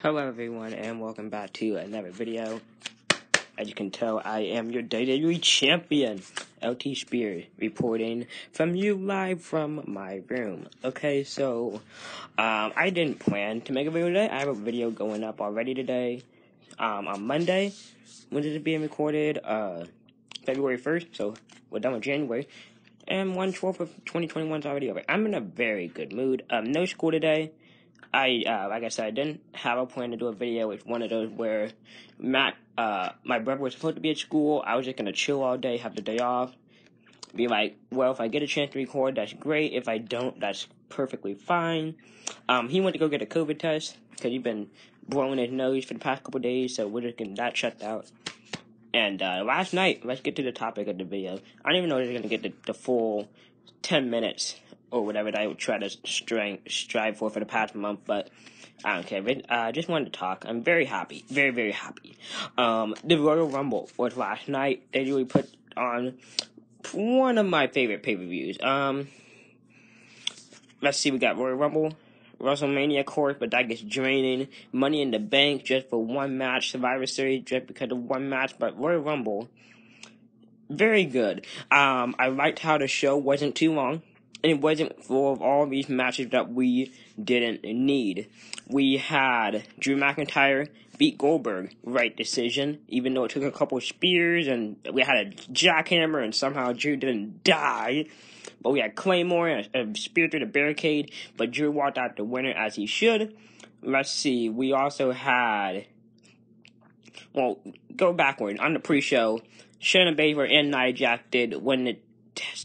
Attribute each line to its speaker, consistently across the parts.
Speaker 1: Hello everyone and welcome back to another video. As you can tell, I am your WWE champion, LT Spears, reporting from you live from my room. Okay, so, um, I didn't plan to make a video today. I have a video going up already today, um, on Monday. When is it being recorded? Uh, February 1st, so we're done with January. And 1 12th of 2021 is already over. I'm in a very good mood. Um, no school today. I uh, like I said, I didn't have a plan to do a video with one of those where Matt, uh, my brother was supposed to be at school. I was just gonna chill all day, have the day off, be like, well, if I get a chance to record, that's great. If I don't, that's perfectly fine. Um, he went to go get a COVID test because he's been blowing his nose for the past couple days, so we're just getting that shut out. And uh, last night, let's get to the topic of the video. I don't even know if they're gonna get the, the full ten minutes or whatever that I would try to strive, strive for for the past month, but I don't care. I uh, just wanted to talk. I'm very happy, very very happy. Um, the Royal Rumble was last night. They really put on one of my favorite pay per views. Um, let's see, we got Royal Rumble. WrestleMania, of course, but that gets draining. Money in the Bank just for one match. Survivor Series just because of one match. But Royal Rumble, very good. Um, I liked how the show wasn't too long it wasn't full of all these matches that we didn't need. We had Drew McIntyre beat Goldberg, right decision, even though it took a couple spears and we had a jackhammer and somehow Drew didn't die. But we had Claymore and a, spear through the barricade, but Drew walked out the winner as he should. Let's see, we also had, well, go backward. On the pre-show, Shayna Baszler and Nia Jax did win the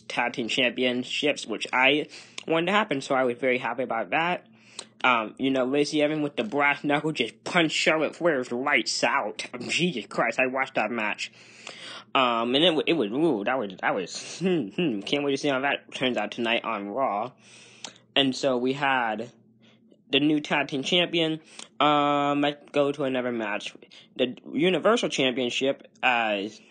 Speaker 1: tag team championships, which I wanted to happen. So I was very happy about that. Um, you know, Lacey Evans with the brass knuckle just punched Charlotte Flair's lights out. Jesus Christ, I watched that match. Um, and it, it was, ooh, that was, that was, hmm, hmm, can't wait to see how that turns out tonight on Raw. And so we had the new tag team champion. Um, let's go to another match. The Universal Championship, as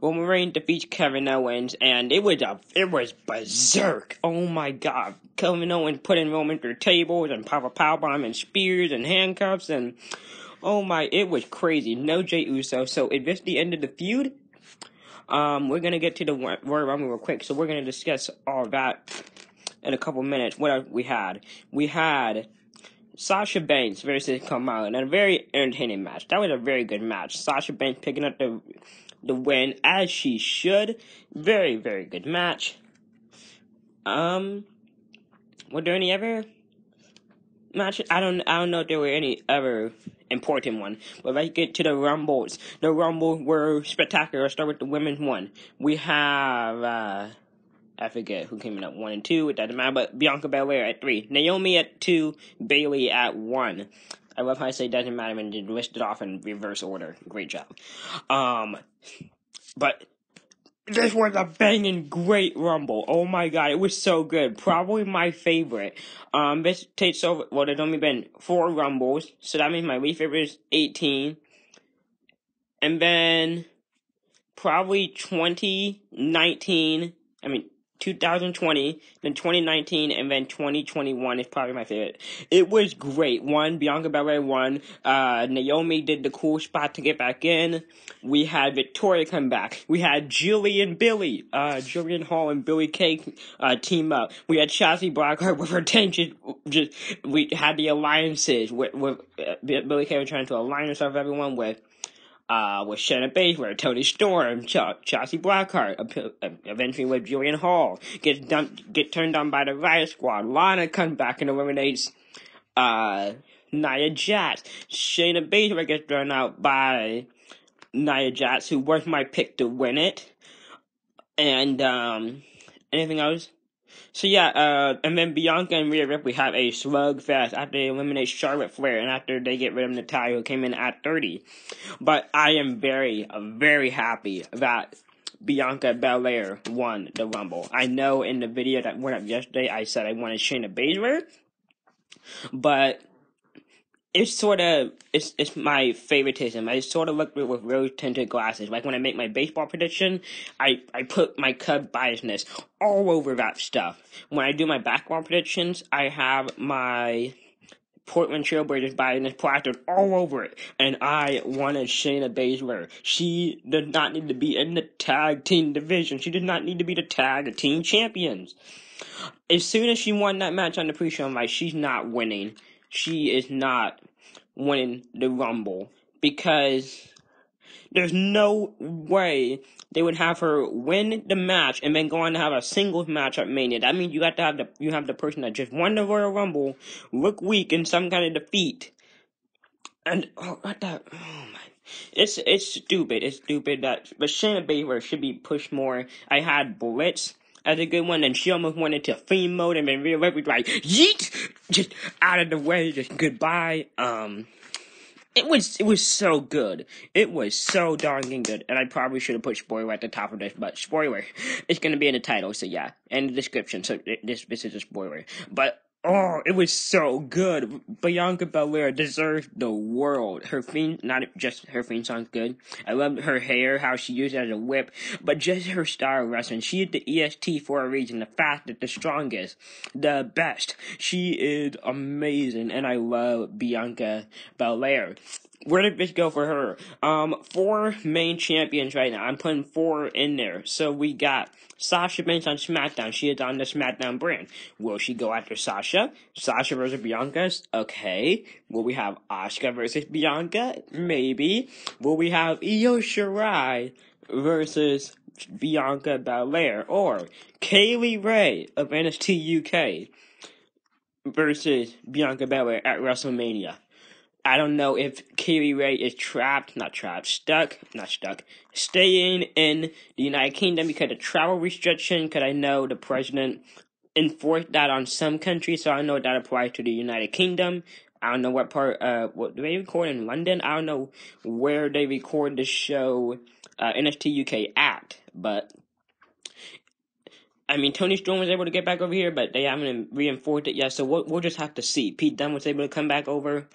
Speaker 1: Reigns defeats Kevin Owens, and it was a it was berserk. Oh my god, Kevin Owens putting Roman through tables and pop power powerbomb and spears and handcuffs and oh my, it was crazy. No Jey Uso, so if this the end of the feud, um, we're gonna get to the Royal Rumble real quick. So we're gonna discuss all that in a couple minutes. What we had, we had. Sasha Banks versus Kamala in a very entertaining match. That was a very good match. Sasha Banks picking up the the win as she should. Very, very good match. Um, were there any other matches? I don't, I don't know if there were any other important one. But let's get to the rumbles. The rumbles were spectacular. Start with the women's one. We have, uh, I forget who came in at one and two. It doesn't matter. But Bianca Belair at three, Naomi at two, Bayley at one. I love how I say doesn't matter and list it off in reverse order. Great job. Um, but this was a banging great rumble. Oh my god, it was so good. Probably my favorite. Um, this takes over. Well, there's only been four rumbles, so that means my least favorite is 18. And then probably 2019. I mean, 2020, then 2019, and then 2021 is probably my favorite. It was great. One, Bianca Belair won. Uh, Naomi did the cool spot to get back in. We had Victoria come back. We had Julie and Billie, uh, Jillian Hall and Billie Kay, uh, team up. We had Shotzi Blackheart with her team just, we had the alliances with, with, uh, Kay was trying to align herself everyone with uh, with Shayna Baszler, Toni Storm, Ch- Shotzi Blackheart, eventually with Jillian Hall, gets dumped, get turned on by the Riot Squad. Lana comes back and eliminates, uh, Nia Jax. Shayna Baszler gets thrown out by Nia Jax, who was my pick to win it. And, um, anything else? So yeah, uh, and then Bianca and Rhea Ripley have a slugfest after they eliminate Charlotte Flair and after they get rid of Natalya who came in at 30. But I am very, very happy that Bianca Belair won the Rumble. I know in the video that went up yesterday I said I wanted Shayna Baszler, but it's sort of it's it's my favoritism. I sort of look it with rose tinted glasses. Like when I make my baseball prediction, I I put my Cub biasness all over that stuff. When I do my basketball predictions, I have my Portland Trailblazers biasness plastered all over it. And I wanted Shayna Baszler. She did not need to be in the tag team division. She did not need to be the tag team champions. As soon as she won that match on the pre-show, I'm like, she's not winning. She is not winning the Rumble because there's no way they would have her win the match and then go on to have a singles match at Mania. That means you have to have the you have the person that just won the Royal Rumble look weak in some kind of defeat. And oh, what the oh my it's it's stupid. It's stupid that but Shayna Baszler should be pushed more. I had Blitz as a good one, and she almost went into fiend mode, and then Rhea Ripley like yeet, just out of the way, just goodbye. Um, it was it was so good. It was so darn good, and I probably should have put spoiler at the top of this, but spoiler, it's gonna be in the title, so yeah, and the description. So this this is a spoiler, but Oh, it was so good. Bianca Belair deserves the world. Her theme, not just her theme song's good. I love her hair, how she used it as a whip, but just her style of wrestling. She is the EST for a reason. The fastest, the strongest, the best. She is amazing, and I love Bianca Belair. Where did this go for her? Um, four main champions right now. I'm putting four in there. So we got Sasha Banks on SmackDown. She is on the SmackDown brand. Will she go after Sasha? Sasha versus Bianca? Okay. Will we have Asuka versus Bianca? Maybe. Will we have Io Shirai versus Bianca Belair? Or Kay Lee Ray of NXT UK versus Bianca Belair at WrestleMania? I don't know if Kay Lee Ray is trapped, not trapped, stuck, not stuck, staying in the United Kingdom because of travel restriction, because I know the president enforced that on some countries, so I know that applies to the United Kingdom. I don't know what part, uh, what, do they record in London? I don't know where they record the show, uh, NXT UK at, but I mean, Toni Storm was able to get back over here, but they haven't reinforced it yet, so we'll, we'll just have to see. Pete Dunne was able to come back over.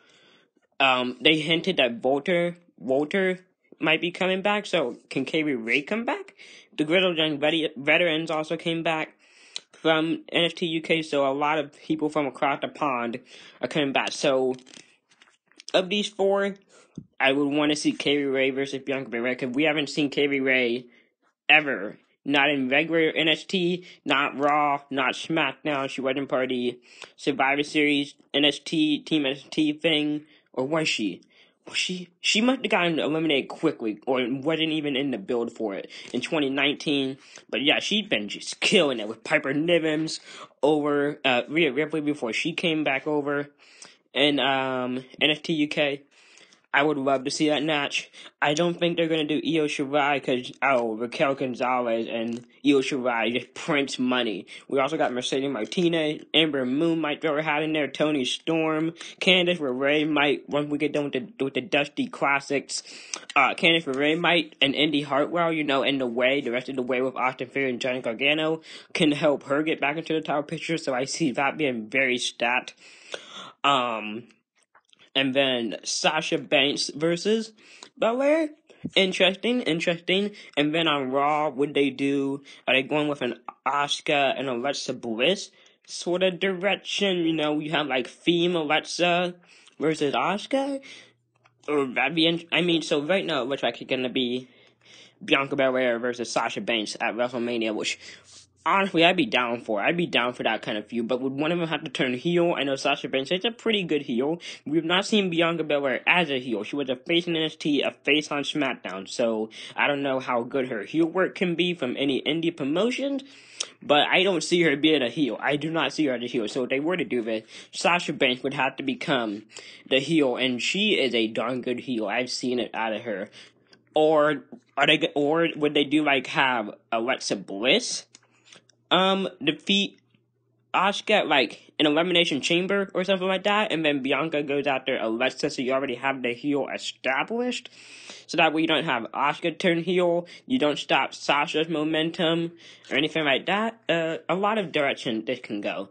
Speaker 1: Um, they hinted that Walter Walter might be coming back. So can Kay Lee Ray come back? The Grizzled Young Veterans also came back from NXT UK. So a lot of people from across the pond are coming back. So of these four, I would want to see Kay Lee Ray versus Bianca Belair because we haven't seen Kay Lee Ray ever. Not in regular NXT, not Raw, not SmackDown. She wasn't part of the Survivor Series NXT Team NXT thing or was she? Was she? She must have gotten eliminated quickly, or wasn't even in the build for it in 2019. But yeah, she'd been just killing it with Piper Nivens over uh, Rhea Ripley before she came back over, and um, NXT UK. I would love to see that match. I don't think they're gonna do Io Shirai because oh Raquel Gonzalez and Io Shirai just prints money. We also got Mercedes Martinez, Ember Moon might throw her hat in there, Toni Storm, Candice LeRae might once we get done with the with the Dusty Classics. Uh, Candice LeRae might and Indi Hartwell, you know, in the way the rest of the way with Austin Theory and Johnny Gargano can help her get back into the top picture. So I see that being very stat. Um, and then Sasha Banks versus Belair. Interesting, interesting. And then on Raw, would they do? Are they going with an Asuka and Alexa Bliss sort of direction? You know, you have like Theme Alexa versus Asuka. Or that'd be. In- I mean, so right now looks like gonna be Bianca Belair versus Sasha Banks at WrestleMania, which honestly, I'd be down for. it. I'd be down for that kind of feud. But would one of them have to turn heel? I know Sasha Banks is a pretty good heel. We've not seen Bianca Belair as a heel. She was a face in NXT, a face on SmackDown. So I don't know how good her heel work can be from any indie promotions. But I don't see her being a heel. I do not see her as a heel. So if they were to do this, Sasha Banks would have to become the heel, and she is a darn good heel. I've seen it out of her. Or are they? Or would they do like have Alexa Bliss? Um defeat Asuka like an elimination chamber or something like that, and then Bianca goes after Alexa, so you already have the heel established. So that way you don't have Asuka turn heel, you don't stop Sasha's momentum or anything like that. Uh, a lot of direction this can go.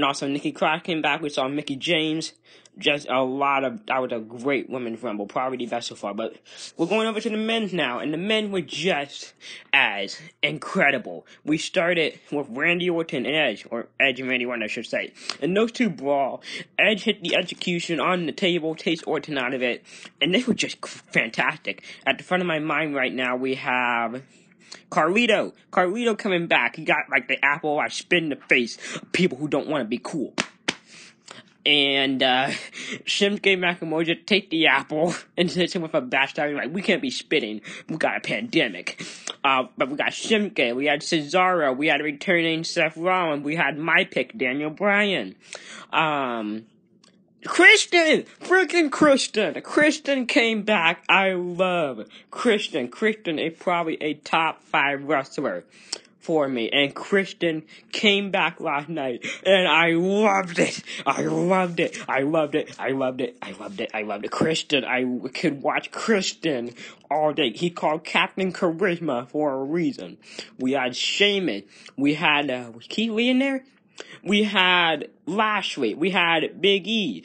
Speaker 1: And also Nikki Cross came back. We saw Mickie James. Just a lot of that was a great women's rumble, probably the best so far. But we're going over to the men's now, and the men were just as incredible. We started with Randy Orton and Edge, or Edge and Randy Orton, I should say. And those two brawl. Edge hit the execution on the table, takes Orton out of it, and they were just fantastic. At the front of my mind right now, we have Carlito. Carlito coming back. He got like the apple I spit in the face of people who don't want to be cool. And uh Shinsuke Nakamura take the apple and hit him with a backstab. Like, we can't be spitting. We got a pandemic. Uh, but we got Shinsuke, we had Cesaro, we had returning Seth Rollins, we had my pick, Daniel Bryan. Um, Christian! Freaking Christian! Christian came back. I love Christian. Christian is probably a top five wrestler for me. And Christian came back last night and I loved it. I loved it. I loved it. I loved it. I loved it. I loved it. Christian. I could watch Christian all day. He called Captain Charisma for a reason. We had Sheamus. We had, uh, was Keith Lee in there? We had Lashley. We had Big E.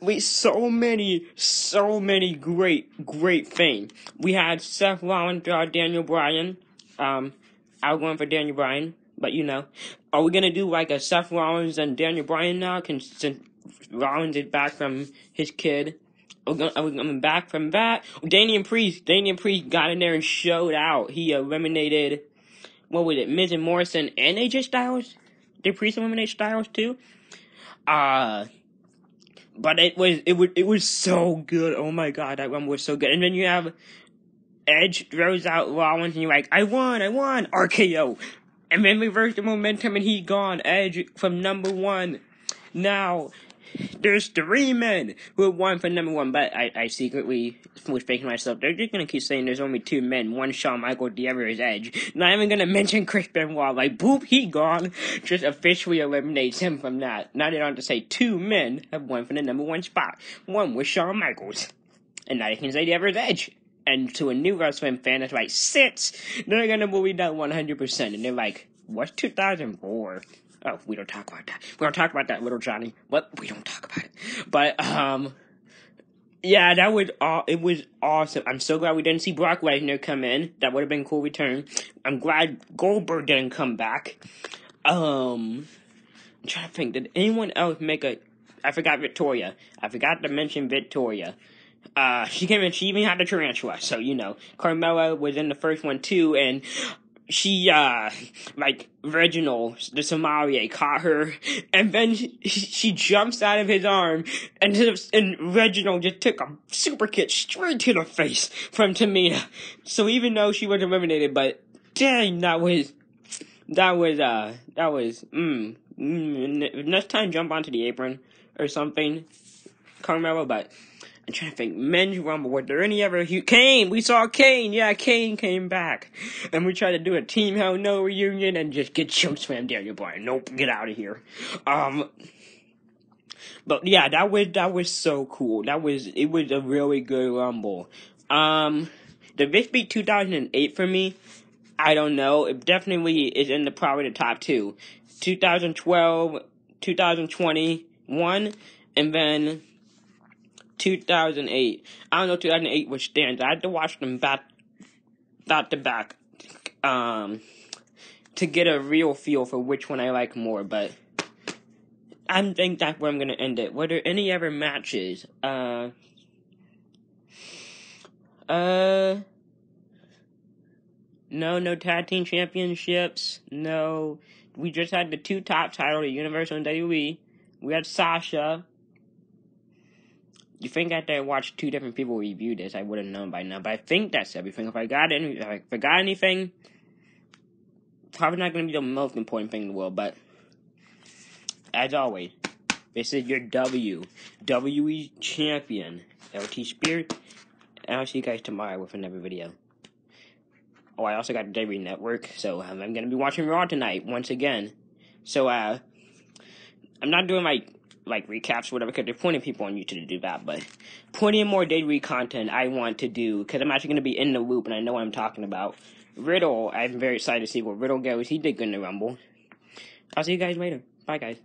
Speaker 1: We so many, so many great, great things. We had Seth Rollins, Daniel Bryan. Um, I was going for Daniel Bryan, but you know, are we gonna do like a Seth Rollins and Daniel Bryan now? Since Rollins is back from his kid. Are we coming back from that? Damian Priest, Damian Priest got in there and showed out. He eliminated, what was it, Miz and Morrison and AJ Styles? Did Priest eliminate Styles too? Uh, but it was it was it was so good. Oh my god, that one was so good. And then you have Edge throws out Rollins, and you're like, I won, I won, RKO. And then reverse the momentum, and he gone. Edge from number one. Now there's three men who have won for number one, but I, I secretly was faking myself. They're just gonna keep saying there's only two men. One Shawn Michael, the other is Edge. Not even gonna mention Chris Benoit. Like, boop, he gone. Just officially eliminates him from that. Now they don't have to say two men have won for the number one spot. One was Shawn Michaels. And now they can say the other is Edge. And to a new wrestling fan that's like, six, they're gonna believe that 100%. And they're like, what's 2004? Oh, we don't talk about that. We don't talk about that, little Johnny. But we don't talk about it. But um, yeah, that was all. It was awesome. I'm so glad we didn't see Brock Lesnar come in. That would have been a cool return. I'm glad Goldberg didn't come back. Um, I'm trying to think. Did anyone else make a? I forgot Victoria. I forgot to mention Victoria. Uh, she came in. She even had the tarantula. So you know, Carmella was in the first one too, and she uh like Reginald the sommelier caught her and then she, she jumps out of his arm and and Reginald just took a super kick straight to the face from Tamina. So even though she was eliminated, but dang that was that was uh that was mm, mm next time jump onto the apron or something, Carmella, but I'm trying to think. Men's Rumble. Were there any ever? Kane. We saw Kane. Yeah, Kane came back, and we tried to do a Team Hell No reunion and just get choke slam Daniel Bryan. Nope, get out of here. Um. But yeah, that was that was so cool. That was it was a really good Rumble. Um, the Vic beat 2008 for me. I don't know. It definitely is in the probably the top two. 2012, 2021, and then 2008. I don't know 2008 which stands. I had to watch them back, back to back, um, to get a real feel for which one I like more. But I think that's where I'm gonna end it. Were there any other matches? Uh, uh, no, no tag team championships. No, we just had the two top titles, the Universal and WWE. We had Sasha you think I had to watch two different people review this, I would have known by now. But I think that's everything. If I got any, if I forgot anything, probably not going to be the most important thing in the world. But as always, this is your W, WE champion, LT Spirit. And I'll see you guys tomorrow with another video. Oh, I also got the WWE Network, so um, I'm going to be watching Raw tonight once again. So, uh, I'm not doing my like recaps, whatever, because there's plenty of people on YouTube to do that, but plenty of more daily content I want to do because I'm actually going to be in the loop and I know what I'm talking about. Riddle, I'm very excited to see where Riddle goes. He did good in the Rumble. I'll see you guys later. Bye, guys.